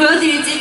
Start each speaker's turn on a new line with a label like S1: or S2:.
S1: 不要紧不要